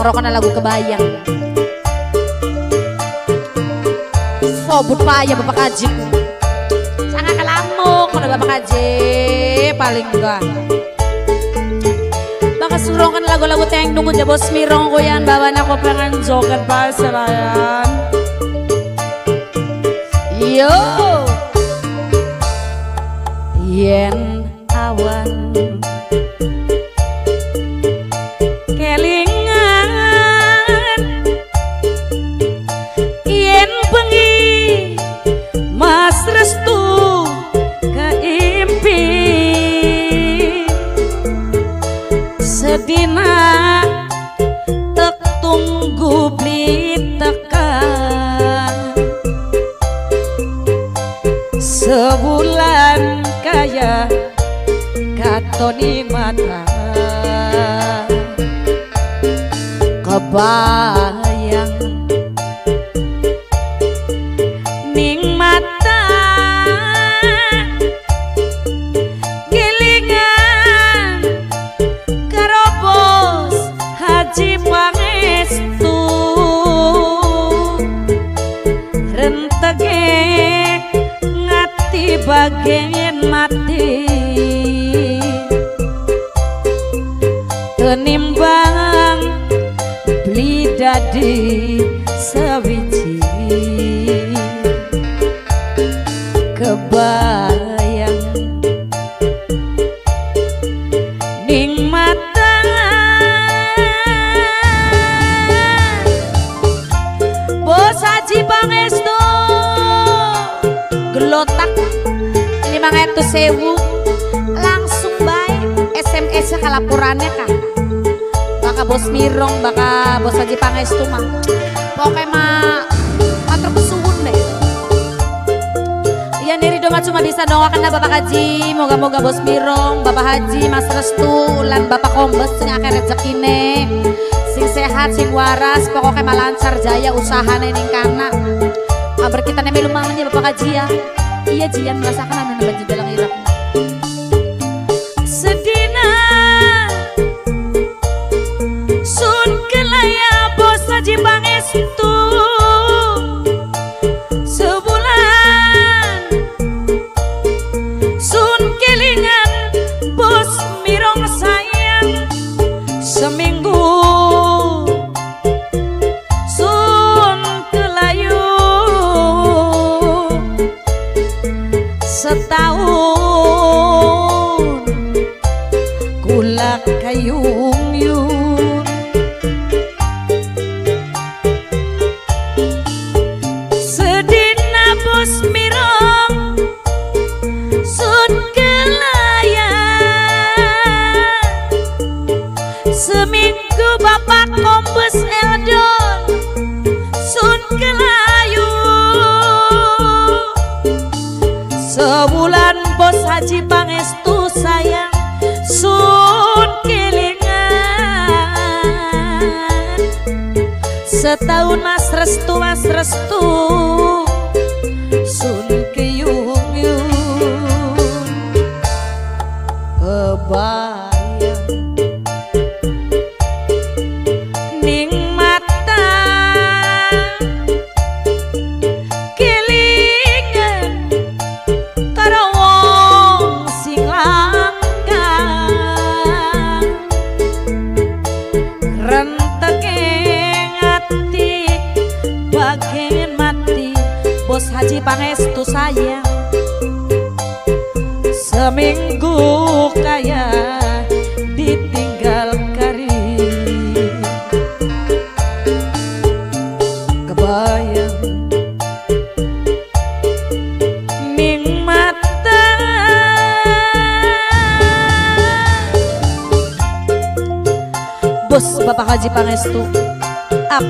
ngerokok lagu kebayang. Sobut payah bapak kaji. Sangat kelamuk kalau bapak kaji paling enggak. Baka surongkan lagu-lagu teng nunggu jabos mirong kuyan bawa aku pengen joget pas yo. Yen awan kebayang ning mata gilingan karo bos haji pangestu rentege ngati bagian mati sewu langsung baik SMS nya kalapurannya kan baka bos mirong baka bos haji pangestu mah pokoknya mah matur kesuwun deh. Ya niri doma cuma bisa doakan Bapak Haji. Moga-moga bos mirong Bapak Haji Mas Restu Lan Bapak Kombes Sing akeh rezekine Sing sehat sing waras. Pokoknya mah lancar jaya usahanya ning kana. Kabar kita neme lumangannya Bapak Haji ya Iya jian merasakan anu banjir dalam irap Setahun mas restu mas restu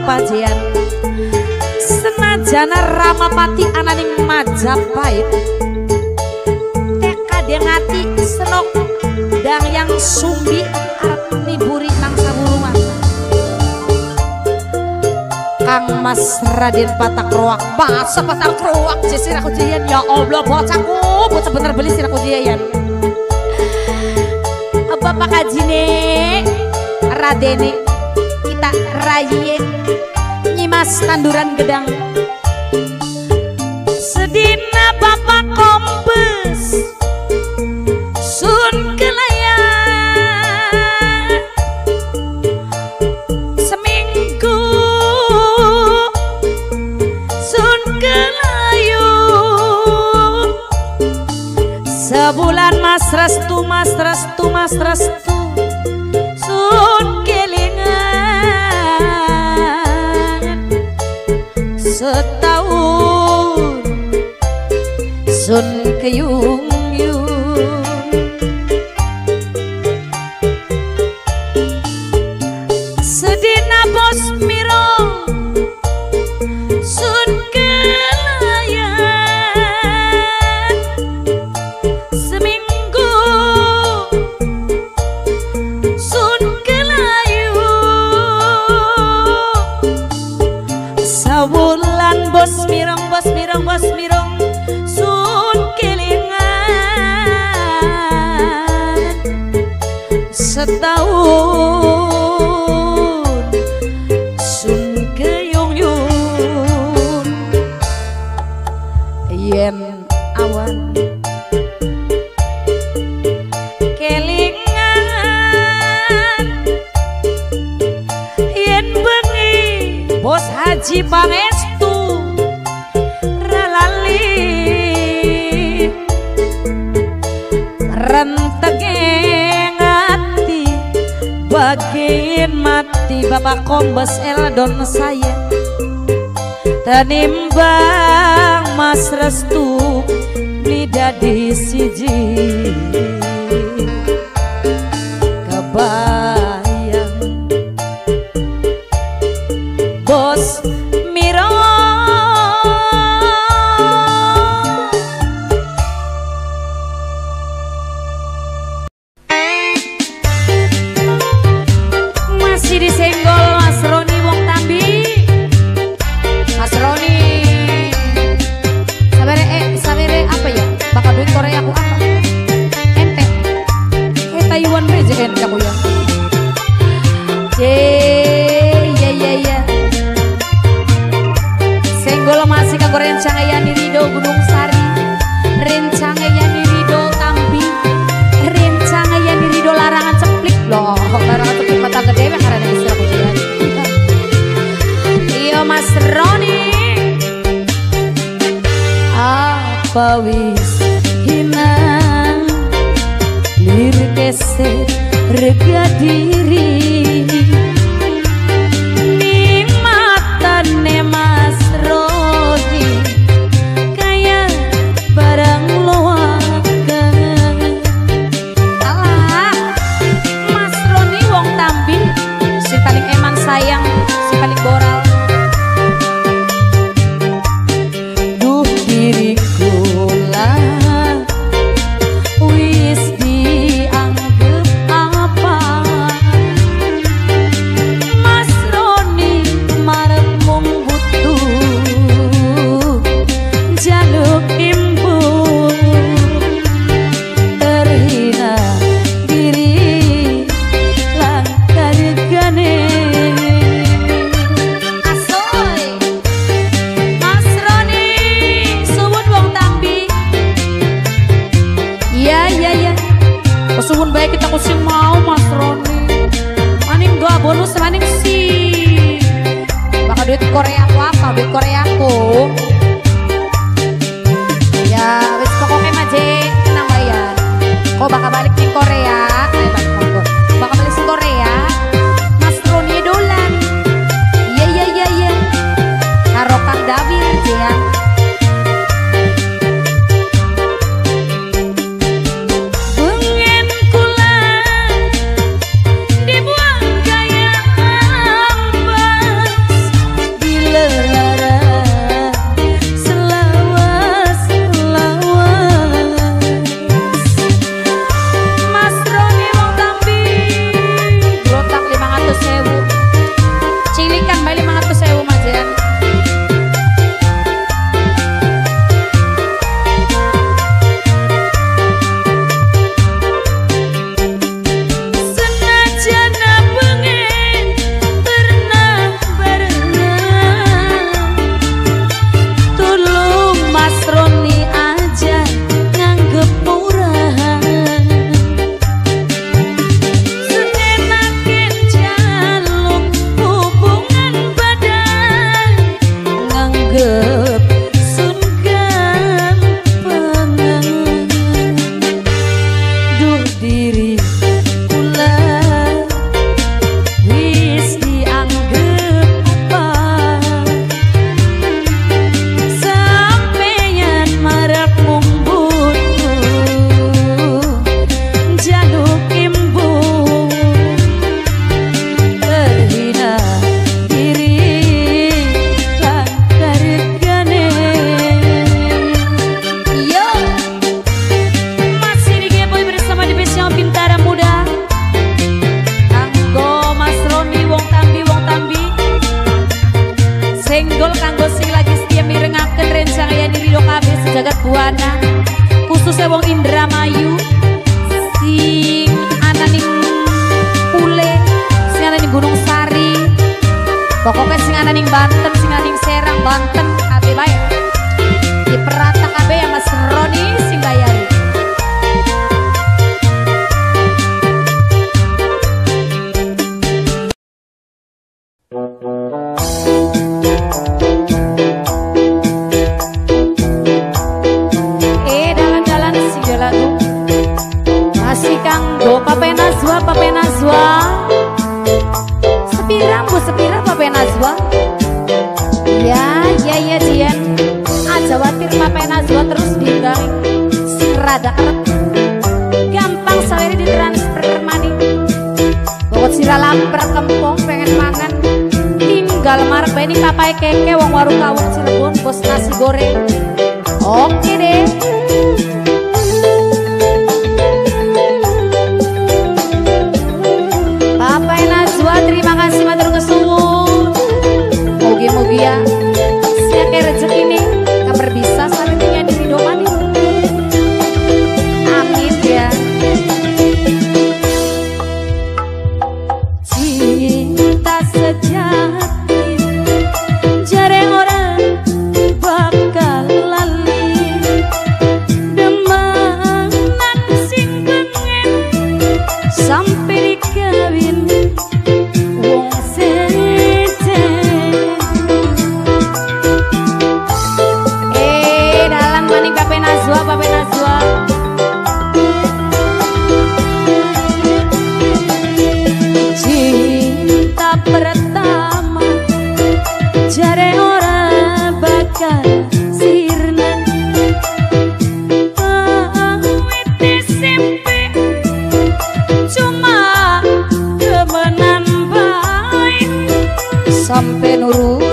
pajian senajana ramapati ananing majapahit tek kadang ati senok dang yang sumbi arep niburi nang sabuluman. Kang Mas Raden Patak Roak bahasa Patak Roak jisir aku jayan Ya Allah bocahku Bocah bener beli sir aku jayan Bapak Kajine radenik Rara Raye Nyimas Tanduran Gedang. Sedina Bapak Kompes Sun Kelayan Seminggu Sun Kelayu Sebulan Mas Restu Mas Restu Mas Restu. จนขยุง Haji Pangestu ralali. Renteng ngati bagian mati Bapak Kombes Eldon saya. Tanimbang Mas Restu lidah di siji. Sampai nurut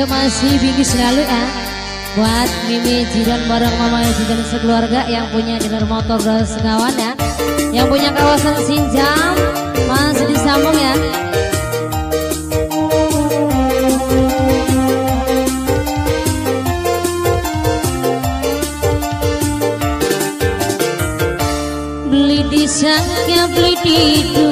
masih bingkis selalu ya Buat Mimi Jidan bareng Mama Jidan sekeluarga Yang punya dealer motor dan sekawan ya. Yang punya kawasan Sinjam Masih disambung ya. Beli disangka beli diduga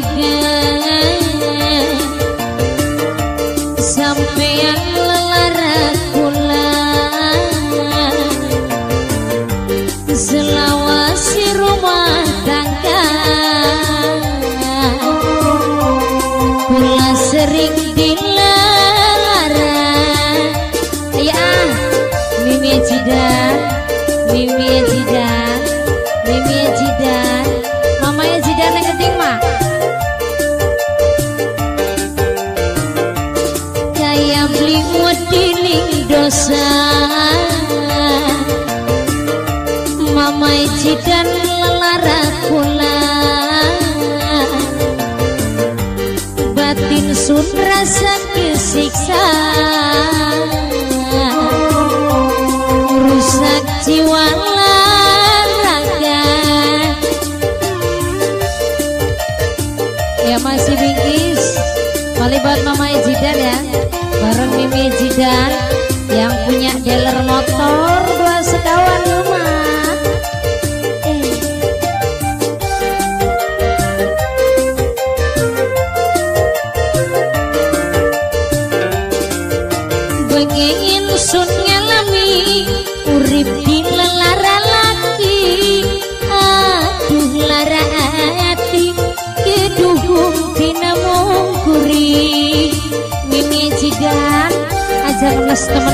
sun rasa kesiksa Rusak jiwa raga Ya masih bingkis Malibat Mama Jidan ya. Bareng Mimi Jidan Yang punya dealer motor Dua sekawan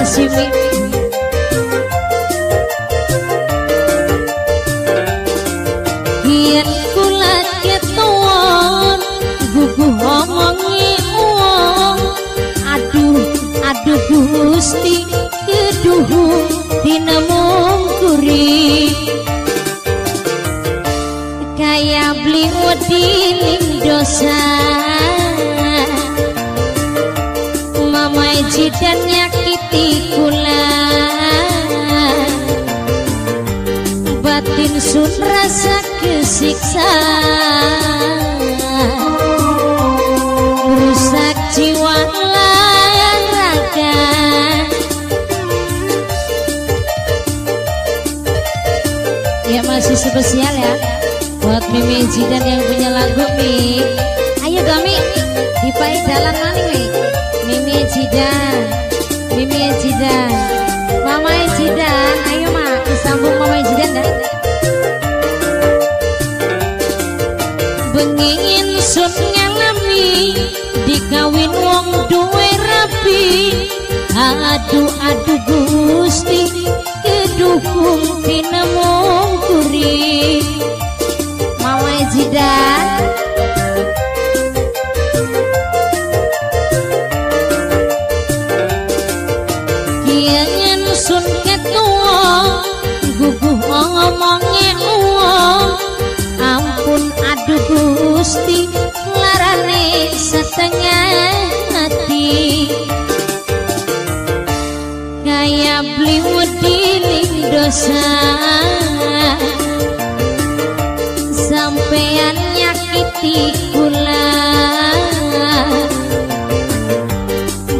see me. Kesiksa Rusak jiwa raga. Ya masih spesial ya Buat Mimi Jidan yang punya lagu Mi. Ayo Gami Dipai jalan mana Mi? Mimi Jidan Mimi Jidan Mama Jidan Aduh aduh gusti Keduhung tina mungkuri Mama Jidan Kiangan sun ketua Guguh ngomongnya uang Ampun aduh gusti dosa Sampean nyakiti kula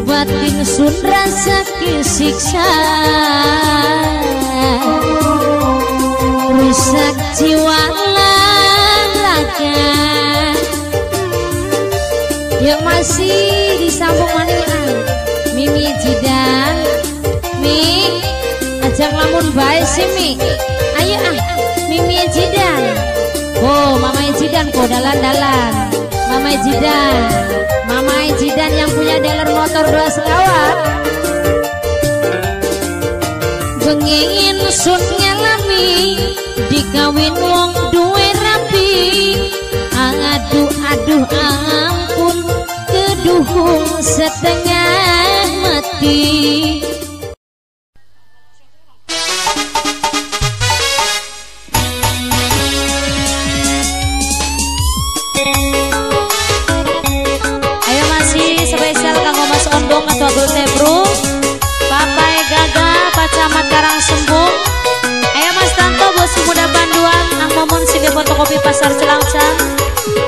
Batin sun rasa kesiksa Rusak jiwa raga Yuk masih disambung manian Mimi baik sih Mi Ayo ah Mimi Jidan Oh Mama Jidan kok dalan-dalan. Mama Jidan Mama Jidan yang punya dealer motor dua sekawan. Bengingin sun ngalami Dikawin wong duwe rapi. Aduh aduh ampun Keduhung setengah mati Kopi Pasar Cilangcan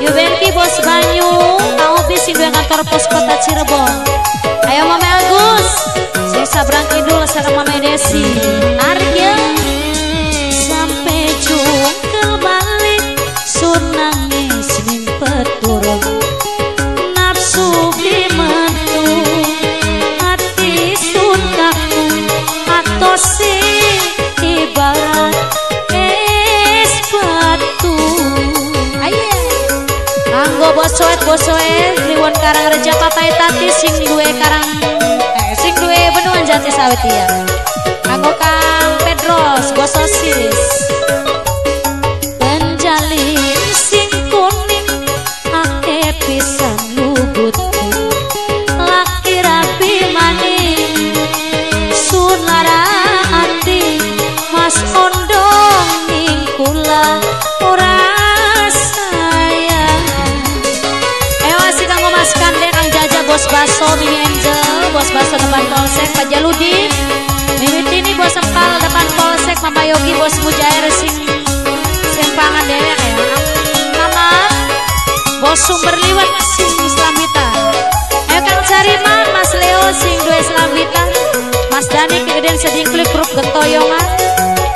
UBMK Bos Banyu. Tahu bis kantor pos kota Cirebon. Ayo Mama Agus. Saya Sabrang Kidul Sarang Mame Desi. Pun karang reja papai tati sing duwe karang eh, sing duwe benuan jati sawit ya. Aku Kang Pedros, gua sosis. bos mujair sing sing pangan dhewek ya. Mama bos sumber liwat sing islamita ayo kang jarima mas leo sing dua islamita mas dani kegedean seding klip grup gentoyongan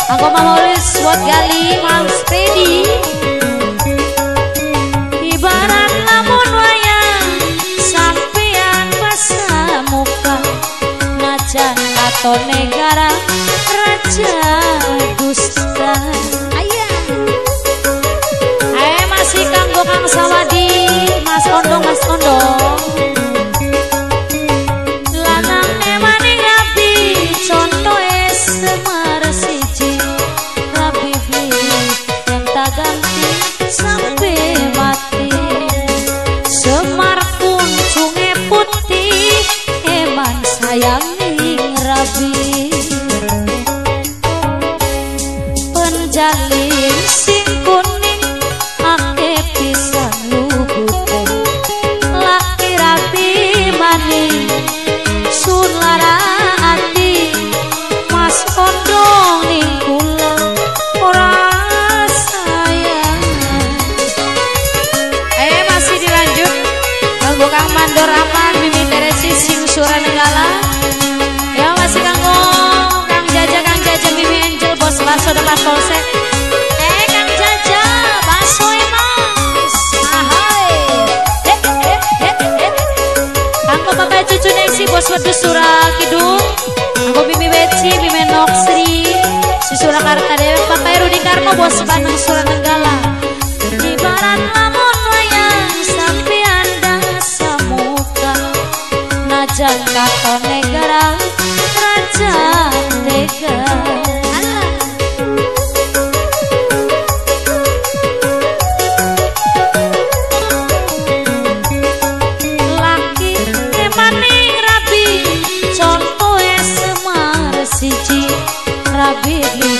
aku mau nulis buat gali mau steady ibarat lamun wayang sampean pasah muka. Atau negara raja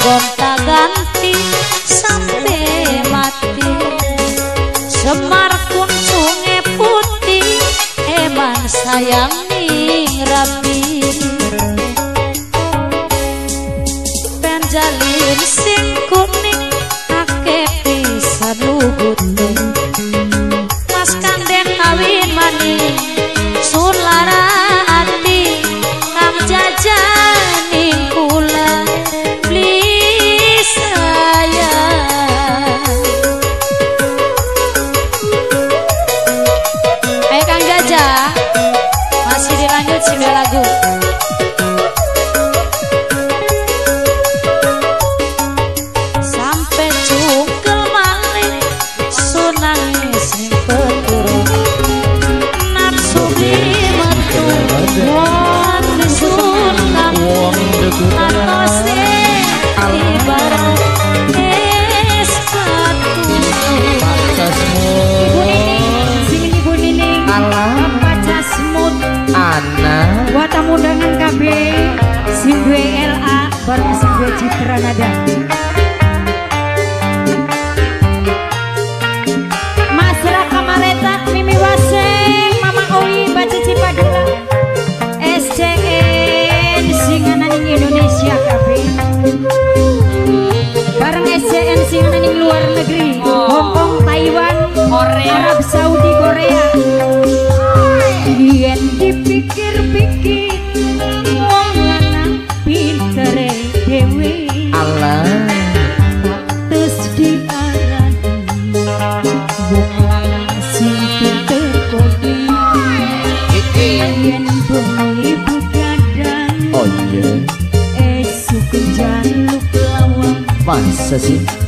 con luar negeri oh. Hongkong, Taiwan, Korea. Arab Saudi, Korea. Yen dipikir-pikir wong lanang pinter dewe Allah diarani wong lanang pinter Yen ibu Oh iya. lawang Masa sih?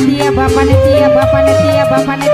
ने दिया बापा ने दिया बापा ने दिया बापा ने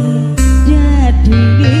นแย่ทิ้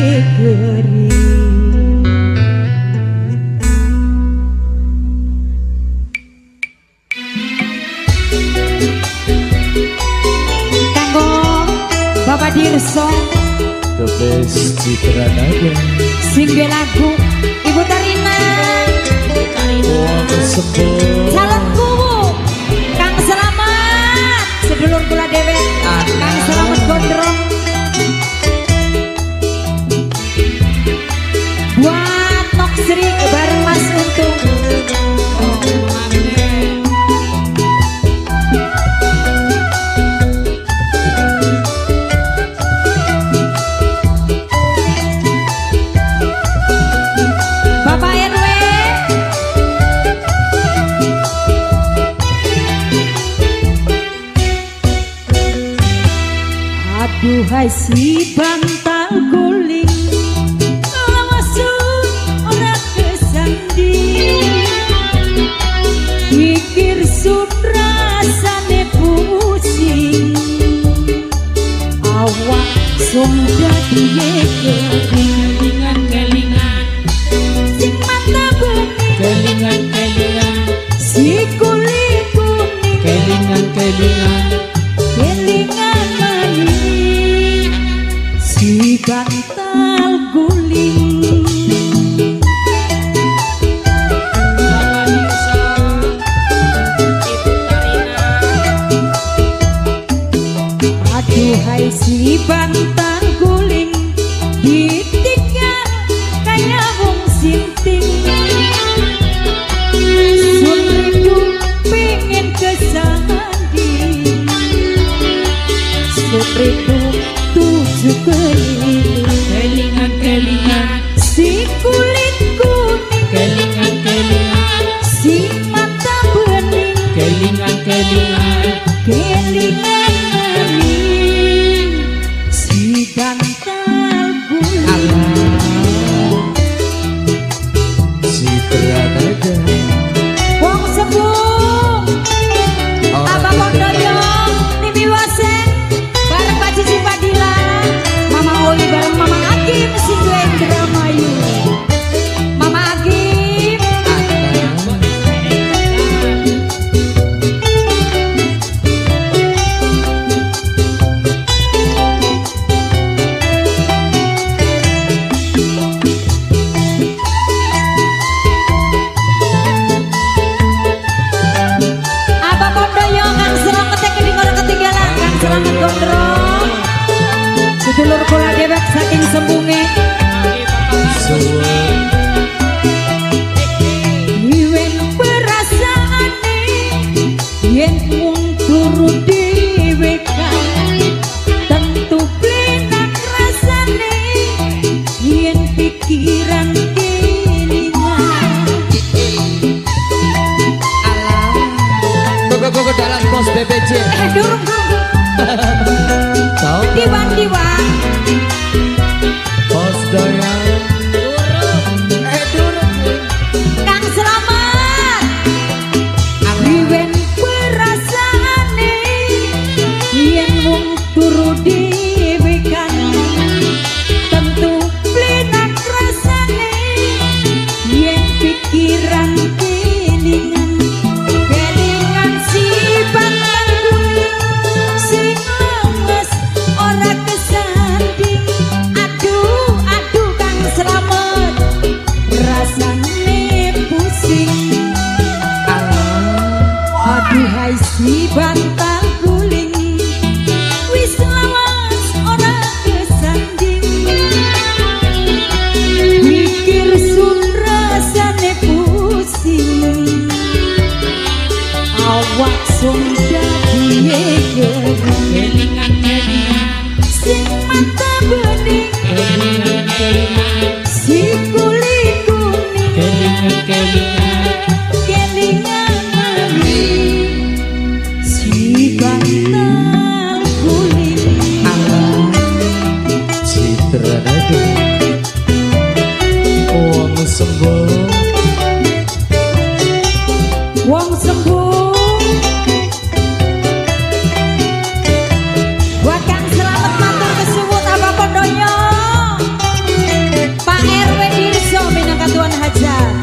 Raja.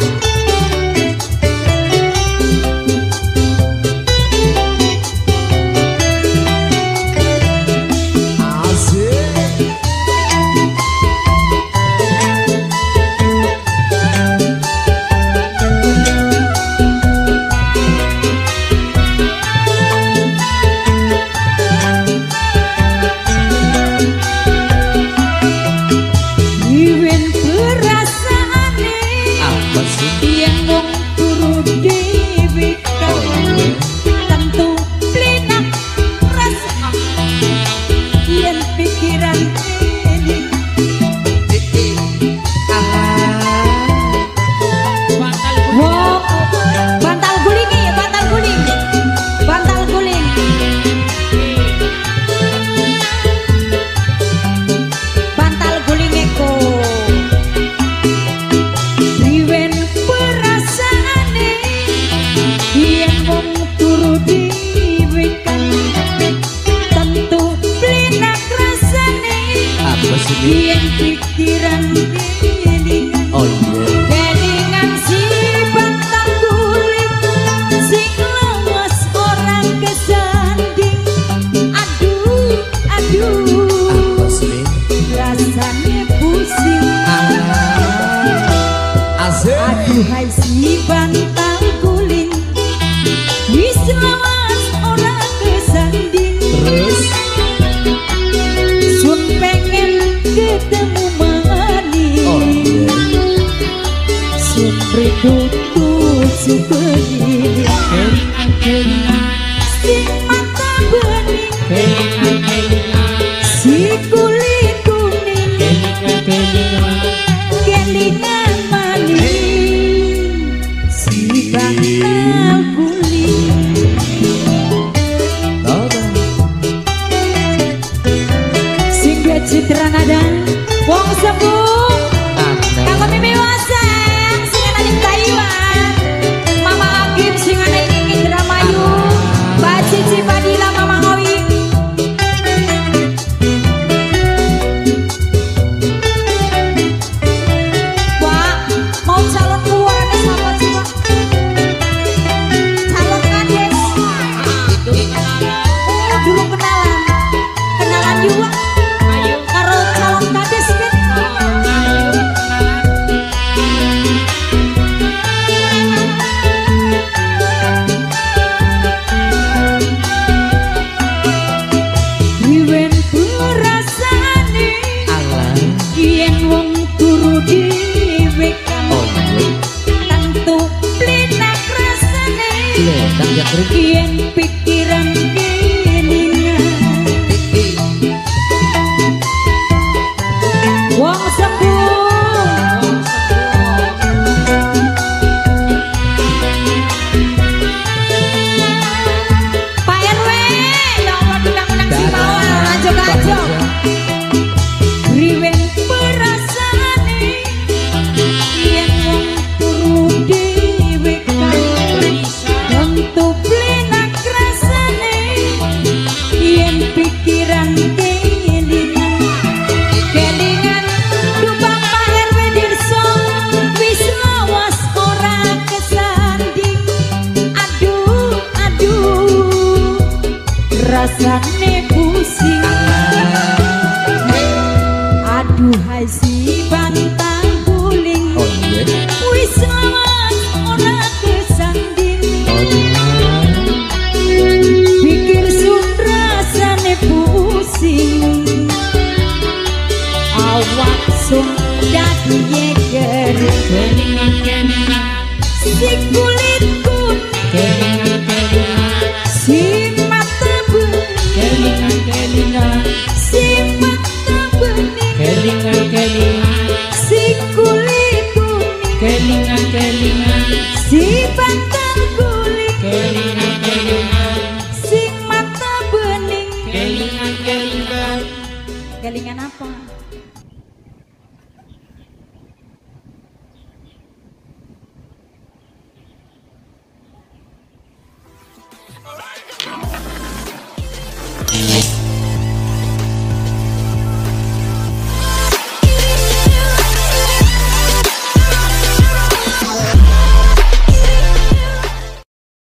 Ketemu manis Oh iya. Sun rindu